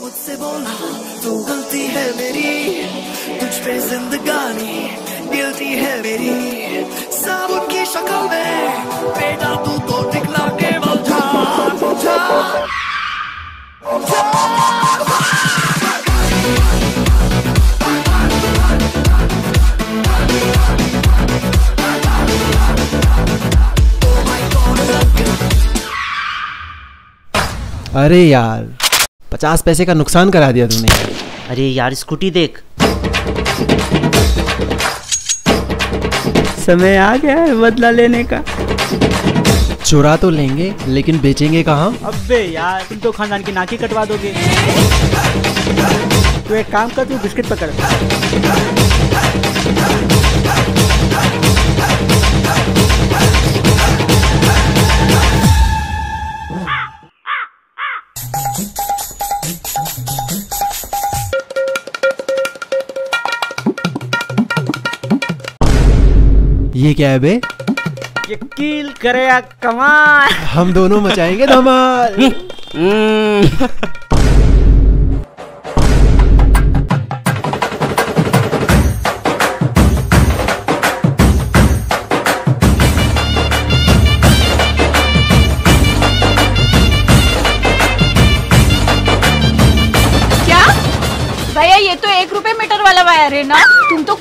मुझसे बोला, तू गलती है मेरी, तुझ पे जिंदगानी गिलती है मेरी। साबुन की शक्ल में बेटा तू तो दिखला केवल झाग झाग अरे यार। पचास पैसे का नुकसान करा दिया तूने। अरे यार स्कूटी देख। समय आ गया है बदला लेने का। चुरा तो लेंगे लेकिन बेचेंगे कहाँ? अबे यार तुम तो खानदान की नाकी कटवा दोगे। तू एक काम कर तू बिस्किट पकड़। ये क्या है बे? ये कील करेगा कमाल। हम दोनों मचाएँगे धमाल। क्या? भैया ये तो एक रुपए मीटर वाला वायर है ना?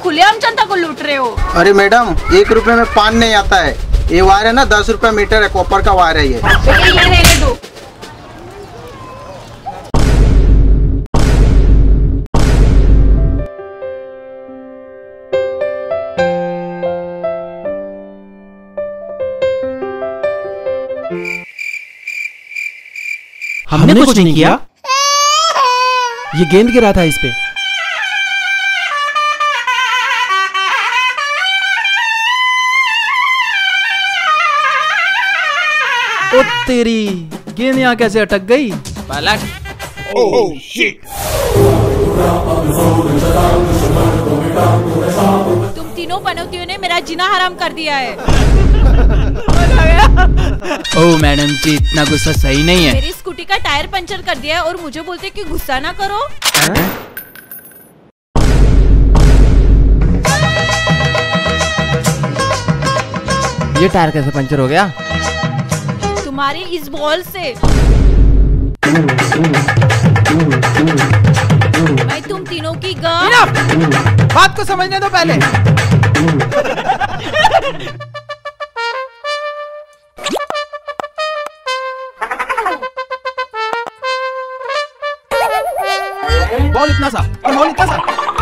खुलेआम जनता को लूट रहे हो? अरे मैडम एक रुपए में पान नहीं आता है। ये वायर है ना दस रुपए मीटर है कॉपर का वायर है ये। ये रहने दो हमने, कुछ नहीं किया। ये गेंद गिरा था इस पे। ओ तेरी। गेंद यहाँ कैसे अटक गई? पलट। तुम तीनों पनौतियों ने मेरा जीना हराम कर दिया है। ओ मैडम जी इतना गुस्सा सही नहीं है। मेरी स्कूटी का टायर पंचर कर दिया है और मुझे बोलते कि गुस्सा ना करो। ये टायर कैसे पंचर हो गया? तुम्हारी इस बॉल से। मैं तुम तीनों की गर्ल बात को समझने दो पहले। बॉल इतना सा, और बॉल इतना सा।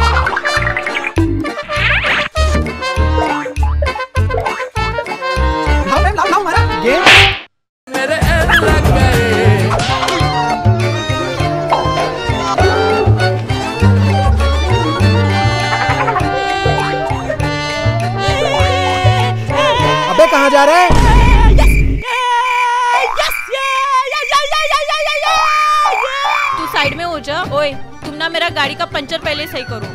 कहाँ जा रहा है? तू साइड में हो जा ओए तुम ना मेरा गाड़ी का पंचर पहले सही करो।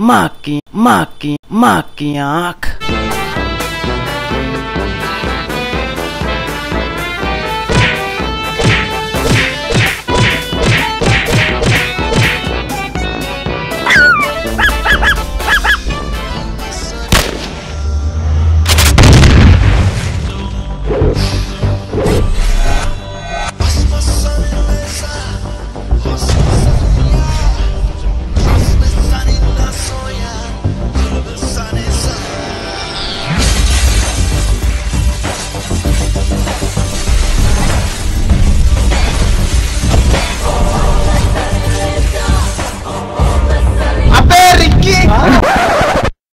माँ की माँ की माँ की आँख।